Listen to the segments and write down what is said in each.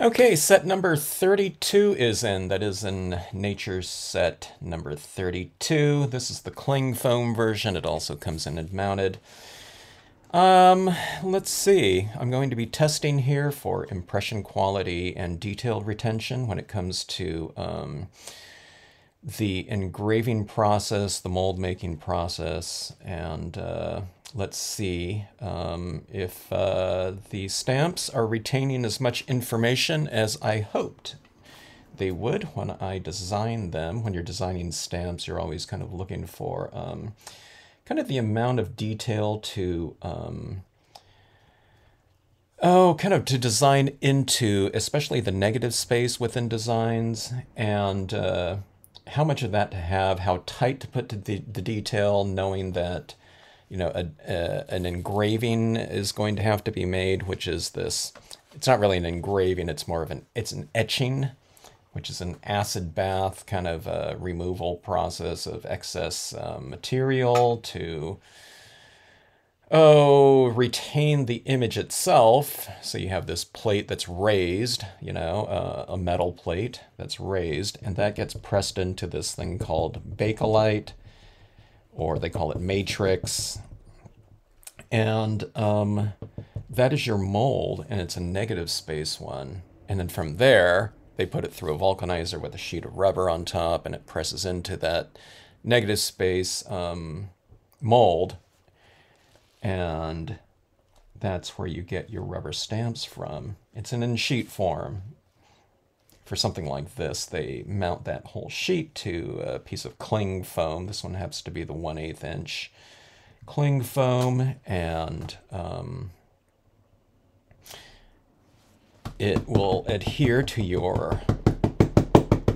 Okay, set number 32 is in. That is in Nature's set number 32. This is the cling foam version. It also comes in and mounted. Um, let's see. I'm going to be testing here for impression quality and detail retention when it comes to um, the engraving process, the mold making process, and uh, let's see um, if uh, the stamps are retaining as much information as I hoped they would when I designed them. When you're designing stamps, you're always kind of looking for um, kind of the amount of detail to, um, oh, kind of to design into, especially the negative space within designs and uh, how much of that to have, how tight to put to the, the detail, knowing that you know, a, a, an engraving is going to have to be made, which is this. It's not really an engraving; it's more of an it's an etching, which is an acid bath kind of a removal process of excess um, material to oh retain the image itself. So you have this plate that's raised, you know, uh, a metal plate that's raised, and that gets pressed into this thing called bakelite or they call it matrix. And um, that is your mold, and it's a negative space one. And then from there, they put it through a vulcanizer with a sheet of rubber on top, and it presses into that negative space um, mold. And that's where you get your rubber stamps from. It's an in sheet form for something like this, they mount that whole sheet to a piece of cling foam. This one happens to be the 1 8 inch cling foam, and um, it will adhere to your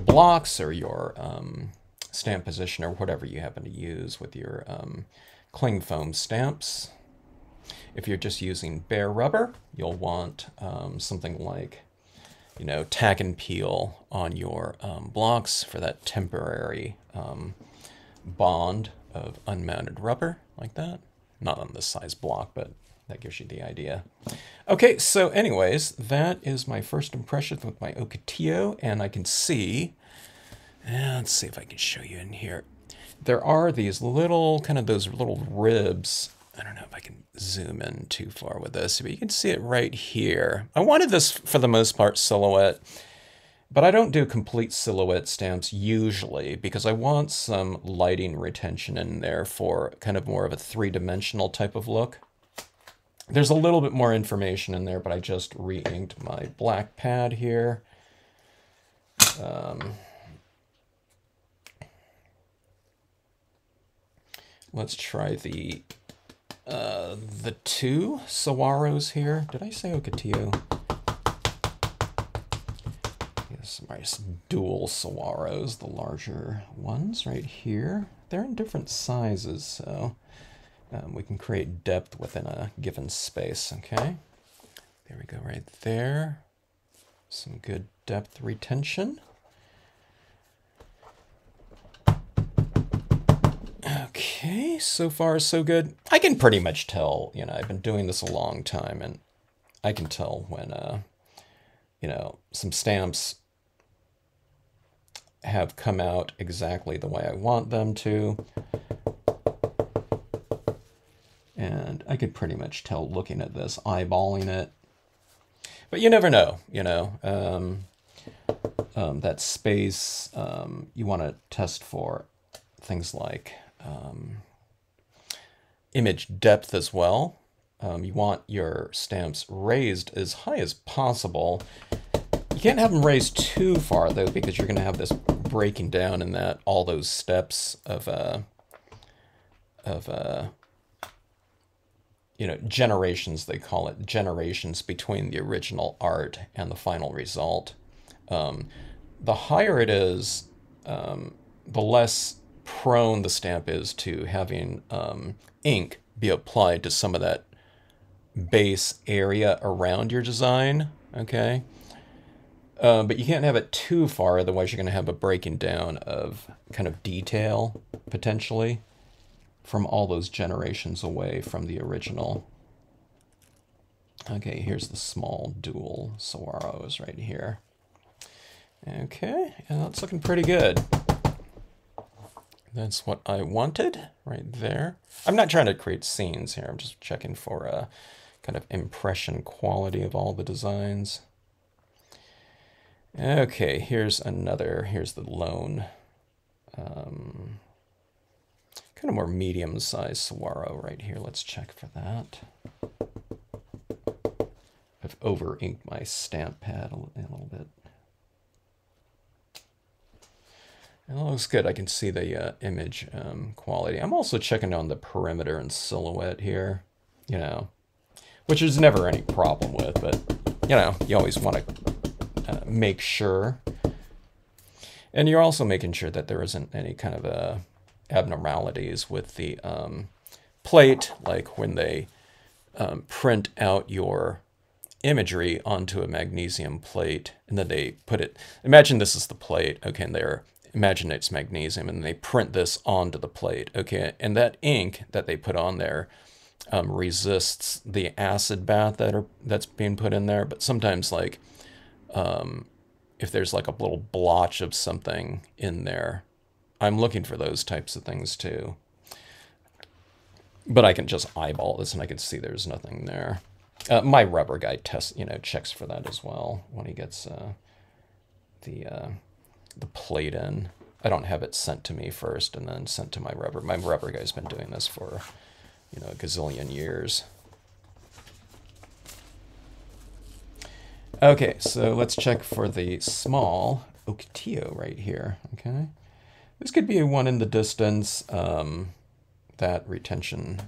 blocks or your um, stamp position or whatever you happen to use with your um, cling foam stamps. If you're just using bare rubber, you'll want um, something like you know, tack and peel on your um, blocks for that temporary um, bond of unmounted rubber like that. Not on this size block, but that gives you the idea. Okay, so anyways, that is my first impression with my Ocotillo, and I can see, let's see if I can show you in here. There are these little, kind of those little ribs I don't know if I can zoom in too far with this, but you can see it right here. I wanted this, for the most part, silhouette, but I don't do complete silhouette stamps usually because I want some lighting retention in there for kind of more of a three-dimensional type of look. There's a little bit more information in there, but I just re-inked my black pad here. Um, let's try the uh, the two Saguaros here. Did I say Ocotillo? Yes, my dual Saguaros, the larger ones right here. They're in different sizes, so um, we can create depth within a given space, okay? There we go right there. Some good depth retention. Okay, so far so good. I can pretty much tell, you know, I've been doing this a long time and I can tell when, uh, you know, some stamps have come out exactly the way I want them to. And I could pretty much tell looking at this, eyeballing it. But you never know, you know. Um, um, that space um, you want to test for things like um, image depth as well. Um, you want your stamps raised as high as possible. You can't have them raised too far though, because you're going to have this breaking down in that all those steps of uh, of uh, you know generations they call it generations between the original art and the final result. Um, the higher it is, um, the less prone the stamp is to having um, ink be applied to some of that base area around your design, okay? Uh, but you can't have it too far, otherwise you're going to have a breaking down of kind of detail, potentially, from all those generations away from the original. Okay, here's the small dual Saguaros right here. Okay, and that's looking pretty good. That's what I wanted right there. I'm not trying to create scenes here. I'm just checking for a kind of impression quality of all the designs. Okay, here's another, here's the lone, um, kind of more medium-sized saguaro right here. Let's check for that. I've over-inked my stamp pad a, a little bit. It looks good. I can see the uh, image um, quality. I'm also checking on the perimeter and silhouette here, you know, which is never any problem with, but, you know, you always want to make sure. And you're also making sure that there isn't any kind of uh, abnormalities with the um, plate, like when they um, print out your imagery onto a magnesium plate and then they put it imagine this is the plate okay and they're imagine it's magnesium and they print this onto the plate okay and that ink that they put on there um, resists the acid bath that are that's being put in there but sometimes like um, if there's like a little blotch of something in there i'm looking for those types of things too but i can just eyeball this and i can see there's nothing there uh, my rubber guy tests you know checks for that as well when he gets uh, the uh, the plate in. I don't have it sent to me first and then sent to my rubber. My rubber guy's been doing this for, you know, a gazillion years. Okay, so let's check for the small Ocotillo right here, okay? This could be a one in the distance. Um, that retention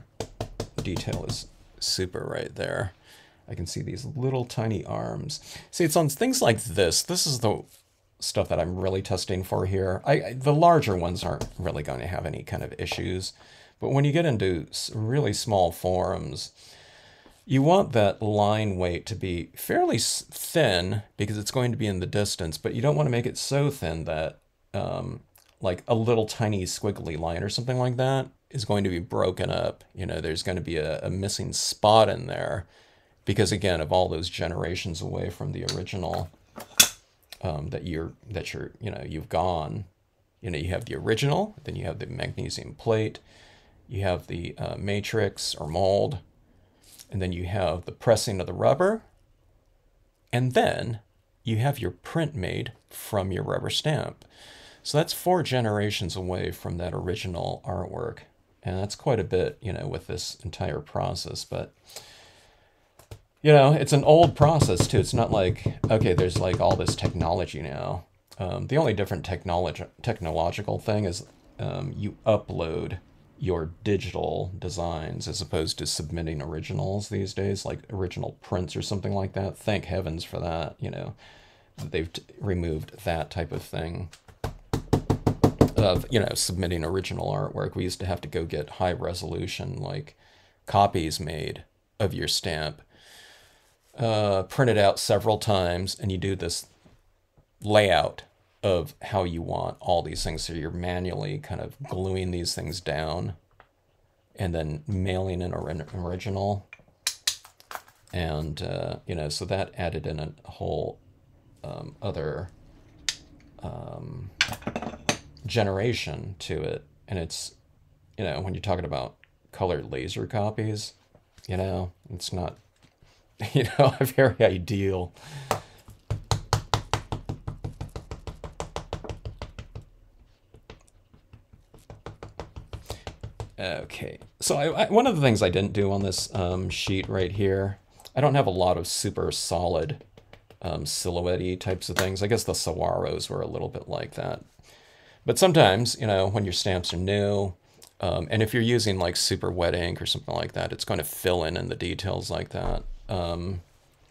detail is super right there. I can see these little tiny arms. See, it's on things like this. This is the stuff that I'm really testing for here. I, the larger ones aren't really going to have any kind of issues. But when you get into really small forms, you want that line weight to be fairly thin because it's going to be in the distance, but you don't want to make it so thin that um, like a little tiny squiggly line or something like that is going to be broken up. You know, there's going to be a, a missing spot in there because again, of all those generations away from the original um, that you're that you're you know you've gone you know you have the original then you have the magnesium plate you have the uh, matrix or mold and then you have the pressing of the rubber and then you have your print made from your rubber stamp so that's four generations away from that original artwork and that's quite a bit you know with this entire process but you know, it's an old process too. It's not like, okay, there's like all this technology now. Um, the only different technology technological thing is um, you upload your digital designs as opposed to submitting originals these days, like original prints or something like that. Thank heavens for that, you know, they've removed that type of thing of, you know, submitting original artwork. We used to have to go get high resolution, like copies made of your stamp uh, print it out several times and you do this layout of how you want all these things. So you're manually kind of gluing these things down and then mailing in an original. And, uh, you know, so that added in a whole um, other um, generation to it. And it's, you know, when you're talking about colored laser copies, you know, it's not you know, a very ideal. Okay, so I, I, one of the things I didn't do on this um, sheet right here, I don't have a lot of super solid um, silhouette types of things. I guess the Saguaros were a little bit like that. But sometimes, you know, when your stamps are new, um, and if you're using like super wet ink or something like that, it's going to fill in in the details like that um,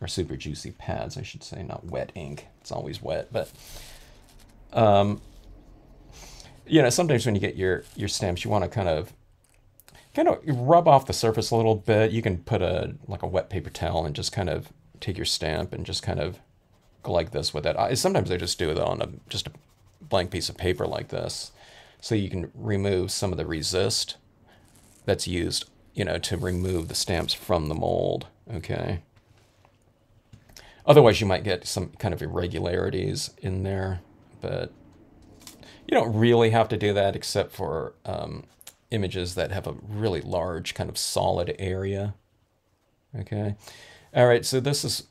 or super juicy pads, I should say, not wet ink. It's always wet, but um, you know, sometimes when you get your your stamps, you want to kind of kind of rub off the surface a little bit. You can put a like a wet paper towel and just kind of take your stamp and just kind of go like this with it. I, sometimes I just do it on a just a blank piece of paper like this, so you can remove some of the resist that's used, you know, to remove the stamps from the mold. Okay. Otherwise, you might get some kind of irregularities in there, but you don't really have to do that except for um, images that have a really large kind of solid area. Okay. All right, so this is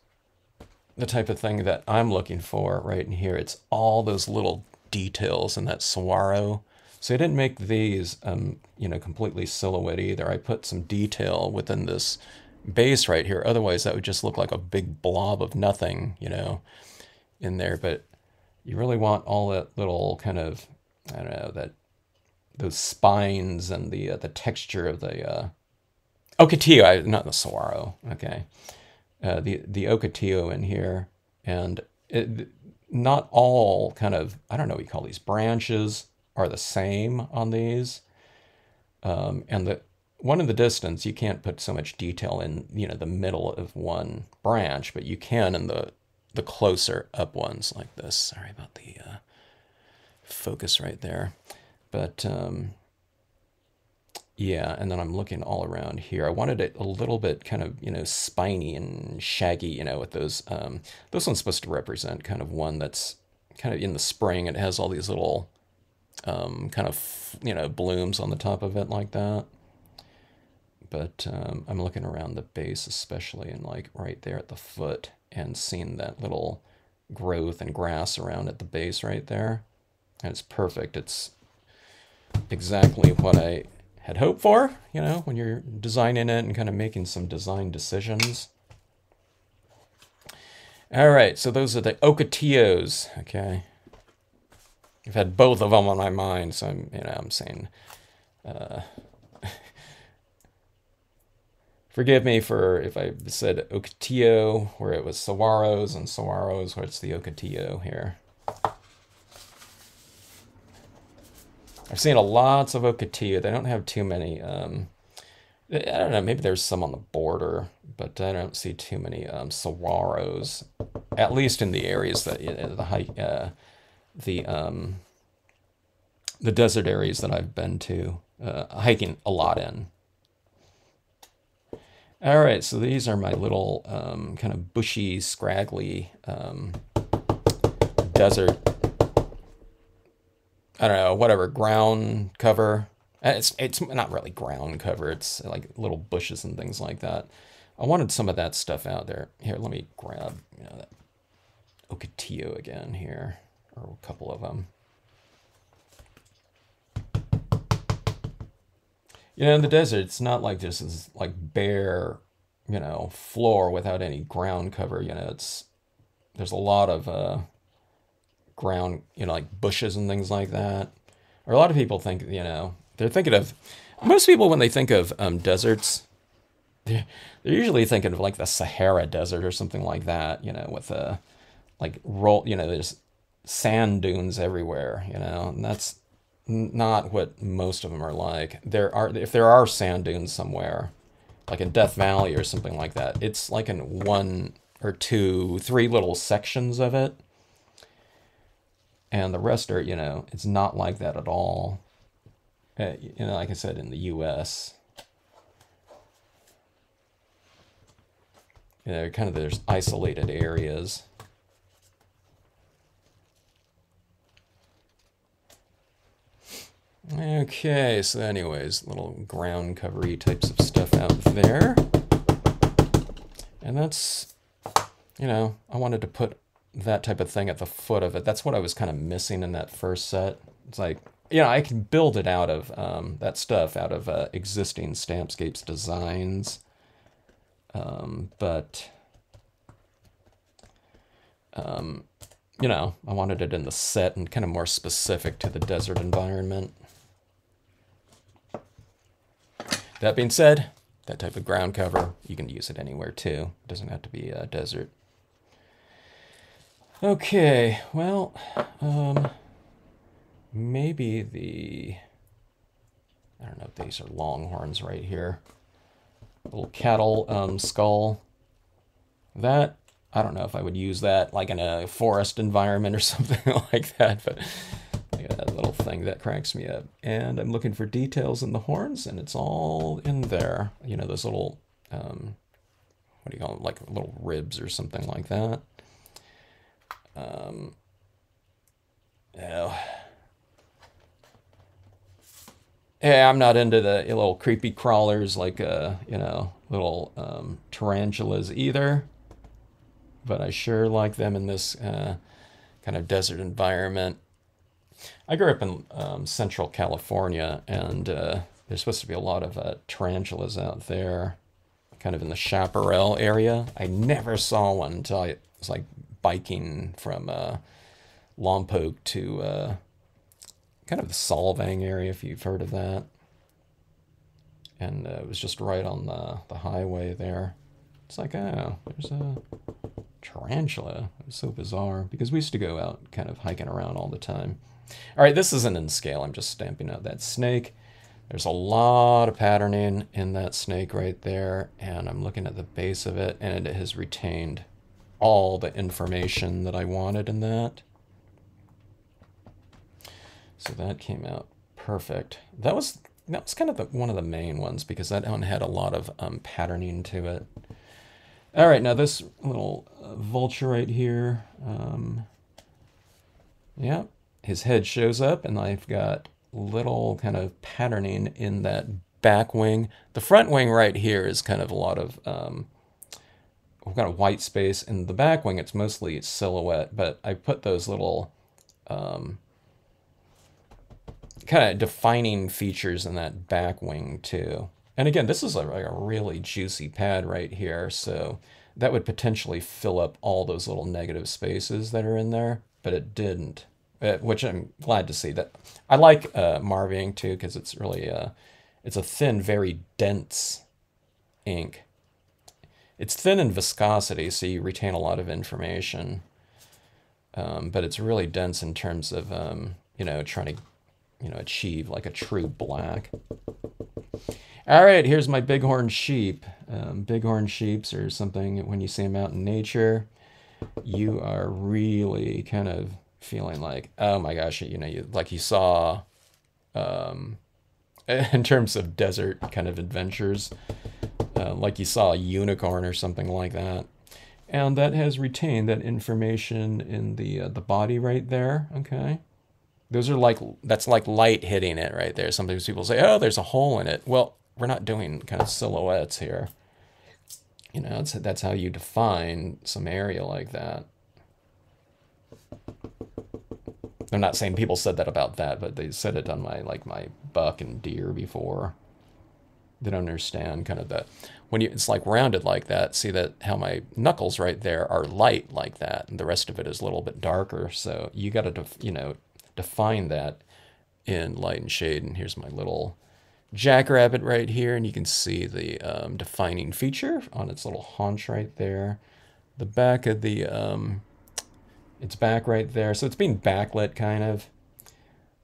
the type of thing that I'm looking for right in here. It's all those little details in that saguaro. So I didn't make these, um, you know, completely silhouette either. I put some detail within this base right here. Otherwise, that would just look like a big blob of nothing, you know, in there. But you really want all that little kind of, I don't know, that those spines and the uh, the texture of the uh, Ocotillo, not the saguaro, okay, uh, the the Ocotillo in here, and it, not all kind of I don't know what you call these branches are the same on these, um, and the one in the distance you can't put so much detail in you know the middle of one branch, but you can in the the closer up ones like this. Sorry about the uh, focus right there, but um, yeah, and then I'm looking all around here. I wanted it a little bit kind of, you know, spiny and shaggy, you know, with those. Um, this one's supposed to represent kind of one that's kind of in the spring. It has all these little um, kind of, you know, blooms on the top of it like that. But um, I'm looking around the base, especially, and like right there at the foot, and seeing that little growth and grass around at the base right there. And it's perfect. It's exactly what I had hoped for, you know, when you're designing it and kind of making some design decisions. All right, so those are the Ocotillos, okay. I've had both of them on my mind, so I'm, you know, I'm saying, uh, forgive me for if I said Ocotillo, where it was Saguaros, and Saguaros, where it's the Ocotillo here. I've seen a lots of Ocotillo. They don't have too many. Um, I don't know. Maybe there's some on the border, but I don't see too many um, saguaros, at least in the areas that the high, uh, the um, the desert areas that I've been to, uh, hiking a lot in. All right, so these are my little um, kind of bushy, scraggly um, desert I don't know, whatever, ground cover. It's it's not really ground cover. It's like little bushes and things like that. I wanted some of that stuff out there. Here, let me grab you know that Ocotillo again here, or a couple of them. You know, in the desert, it's not like this like bare, you know, floor without any ground cover. You know, it's there's a lot of uh, ground, you know, like bushes and things like that. Or a lot of people think, you know, they're thinking of, most people when they think of um, deserts, they're, they're usually thinking of like the Sahara Desert or something like that, you know, with a, like roll, you know, there's sand dunes everywhere, you know, and that's not what most of them are like. There are, if there are sand dunes somewhere, like in Death Valley or something like that, it's like in one or two, three little sections of it and the rest are you know it's not like that at all. Uh, you know like i said in the us you know kind of there's isolated areas. Okay so anyways little ground covery types of stuff out there. And that's you know i wanted to put that type of thing at the foot of it. That's what I was kind of missing in that first set. It's like, you know, I can build it out of um, that stuff out of uh, existing Stampscapes designs. Um, but, um, you know, I wanted it in the set and kind of more specific to the desert environment. That being said, that type of ground cover, you can use it anywhere too. It doesn't have to be a desert. Okay, well, um, maybe the, I don't know if these are longhorns right here. Little cattle um, skull. That, I don't know if I would use that like in a forest environment or something like that, but that little thing that cracks me up. And I'm looking for details in the horns, and it's all in there. You know, those little, um, what do you call them, like little ribs or something like that. Um. Yeah, I'm not into the little creepy crawlers like, uh, you know, little um, tarantulas either. But I sure like them in this uh, kind of desert environment. I grew up in um, Central California, and uh, there's supposed to be a lot of uh, tarantulas out there, kind of in the Chaparral area. I never saw one until I was like biking from uh, Lompoc to uh, kind of the Solvang area, if you've heard of that. And uh, it was just right on the, the highway there. It's like, oh, there's a tarantula. It was so bizarre because we used to go out kind of hiking around all the time. All right, this isn't in scale. I'm just stamping out that snake. There's a lot of patterning in that snake right there, and I'm looking at the base of it, and it has retained all the information that I wanted in that. So that came out perfect. That was that was kind of the, one of the main ones because that one had a lot of um, patterning to it. All right, now this little uh, vulture right here, um, yeah, his head shows up and I've got little kind of patterning in that back wing. The front wing right here is kind of a lot of um, we've got a white space. In the back wing, it's mostly silhouette, but I put those little um, kind of defining features in that back wing too. And again, this is a, like a really juicy pad right here, so that would potentially fill up all those little negative spaces that are in there, but it didn't, uh, which I'm glad to see. That I like uh, Marv ink too because it's really uh, it's a thin, very dense ink. It's thin in viscosity, so you retain a lot of information, um, but it's really dense in terms of um, you know trying to you know, achieve like a true black. All right, here's my bighorn sheep. Um, bighorn sheeps or something, when you see them out in nature, you are really kind of feeling like, oh my gosh, you know, you, like you saw, um, in terms of desert kind of adventures, uh, like you saw a unicorn or something like that. And that has retained that information in the uh, the body right there, okay? Those are like, that's like light hitting it right there. Sometimes people say, oh, there's a hole in it. Well, we're not doing kind of silhouettes here. You know, that's, that's how you define some area like that. I'm not saying people said that about that, but they said it on my, like my buck and deer before. Don't understand kind of the, when you, it's like rounded like that, see that how my knuckles right there are light like that, and the rest of it is a little bit darker. So you got to, you know, define that in light and shade. And here's my little jackrabbit right here. And you can see the um, defining feature on its little haunch right there. The back of the, um, its back right there. So it's being backlit kind of.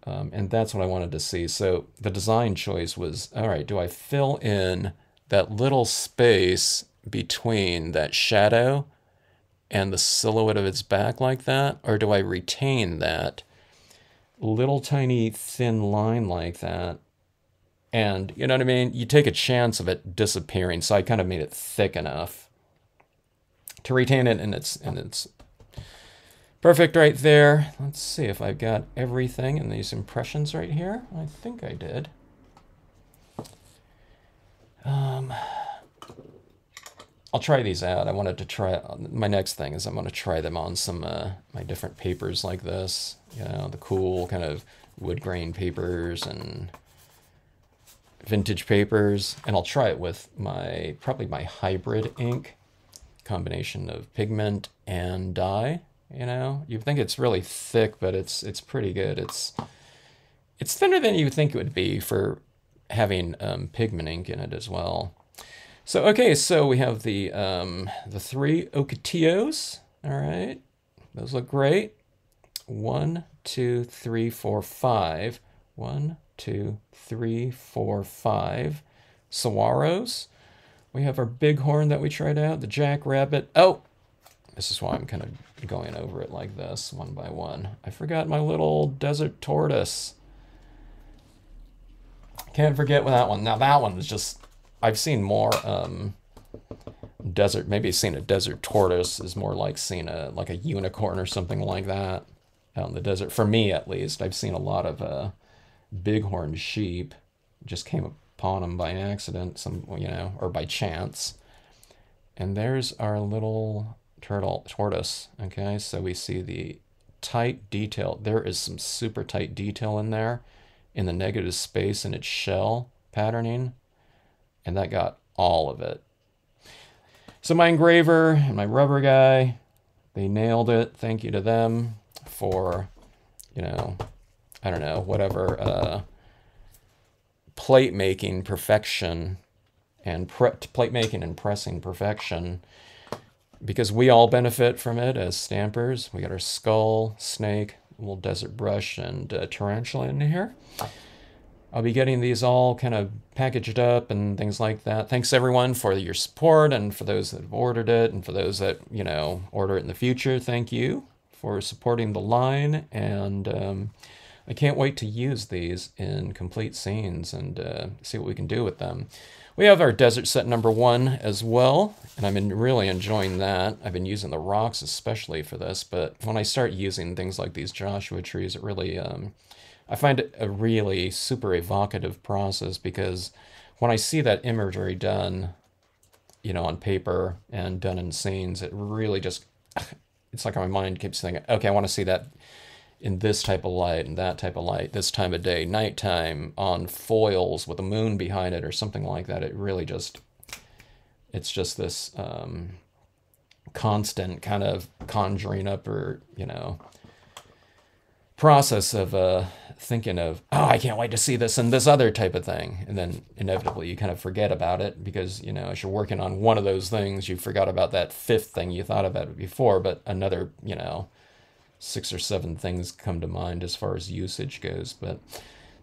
Um, and that's what I wanted to see. So the design choice was, all right, do I fill in that little space between that shadow and the silhouette of its back like that? Or do I retain that little tiny thin line like that. And you know what I mean? You take a chance of it disappearing. So I kind of made it thick enough to retain it in its in its perfect right there. Let's see if I've got everything in these impressions right here. I think I did. Um, I'll try these out. I wanted to try, my next thing is I'm going to try them on some, uh, my different papers like this, you know, the cool kind of wood grain papers and vintage papers. And I'll try it with my, probably my hybrid ink combination of pigment and dye, you know, you think it's really thick, but it's, it's pretty good. It's, it's thinner than you think it would be for having um, pigment ink in it as well. So, okay, so we have the, um, the three Ocotillos. All right, those look great. One, two, three, four, five. One, two, three, four, five. Saguaros. We have our bighorn that we tried out, the jackrabbit. Oh, this is why I'm kind of going over it like this, one by one. I forgot my little desert tortoise. Can't forget that one. Now that one was just I've seen more um, desert, maybe seeing a desert tortoise is more like seeing a like a unicorn or something like that out in the desert. For me, at least, I've seen a lot of uh, bighorn sheep. Just came upon them by accident, some you know, or by chance. And there's our little turtle tortoise. Okay, so we see the tight detail. There is some super tight detail in there in the negative space in its shell patterning, and that got all of it. So my engraver and my rubber guy, they nailed it. Thank you to them for, you know, I don't know, whatever uh, plate making perfection and plate making and pressing perfection because we all benefit from it as stampers. We got our skull, snake, little desert brush, and uh, tarantula in here. I'll be getting these all kind of packaged up and things like that. Thanks everyone for your support and for those that have ordered it and for those that, you know, order it in the future. Thank you for supporting the line. And um, I can't wait to use these in complete scenes and uh, see what we can do with them. We have our desert set number one as well, and I've been really enjoying that. I've been using the rocks especially for this, but when I start using things like these Joshua trees, it really, um, I find it a really super evocative process because when I see that imagery done, you know, on paper and done in scenes, it really just, it's like my mind keeps thinking, okay, I want to see that in this type of light and that type of light, this time of day, nighttime, on foils with a moon behind it or something like that. It really just, it's just this um, constant kind of conjuring up or, you know, process of uh, thinking of, oh, I can't wait to see this and this other type of thing. And then inevitably you kind of forget about it because, you know, as you're working on one of those things, you forgot about that fifth thing you thought about it before, but another, you know, six or seven things come to mind as far as usage goes. But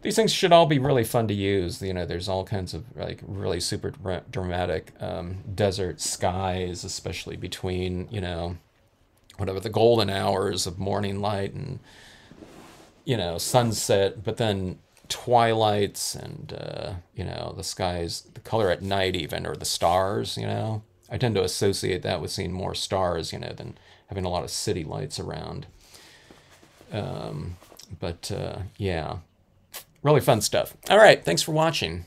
these things should all be really fun to use. You know, there's all kinds of like really super dramatic um, desert skies, especially between you know whatever the golden hours of morning light and you know sunset, but then twilights and uh, you know the skies, the color at night even, or the stars. You know, I tend to associate that with seeing more stars, you know, than having a lot of city lights around. Um, but uh, yeah, really fun stuff. All right, thanks for watching.